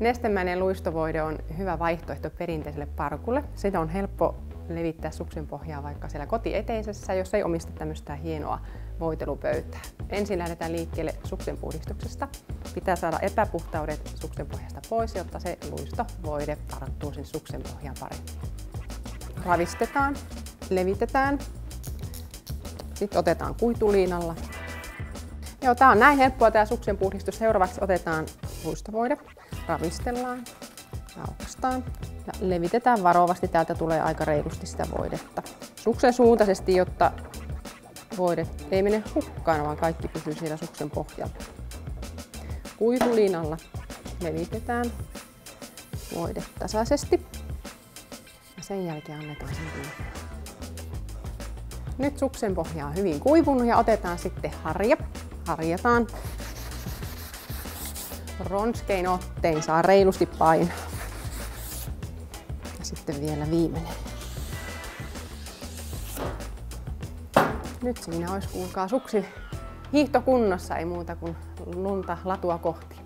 Nestemäinen luistovoide on hyvä vaihtoehto perinteiselle parkulle. Sitä on helppo levittää suksen pohjaa vaikka siellä kotieteisessä, jos ei omista tämmöistä hienoa voitelupöytää. Ensin lähdetään liikkeelle suksen puhdistuksesta. Pitää saada epäpuhtaudet suksen pohjasta pois, jotta se luistovoide tarttuu sinne suksen pohjaan paremmin. Ravistetaan, levitetään. Sitten otetaan kuituliinalla. Joo, tää on näin helppoa tämä suksen puhdistus. Seuraavaksi otetaan luistovoide, ravistellaan, aukaistaan ja levitetään varovasti. Täältä tulee aika reilusti sitä voidetta. Suksen suuntaisesti, jotta voide ei mene hukkaan, vaan kaikki pysyy siellä suksen pohjalla. Kuivuliinalla levitetään voide tasaisesti ja sen jälkeen annetaan sen kuivua. Nyt suksen pohja on hyvin kuivunut ja otetaan sitten harja. Harjataan ronskein ottein, saa reilusti painaa. Ja sitten vielä viimeinen. Nyt siinä olisi kuulkaa suksi hiihtokunnossa, ei muuta kuin lunta latua kohti.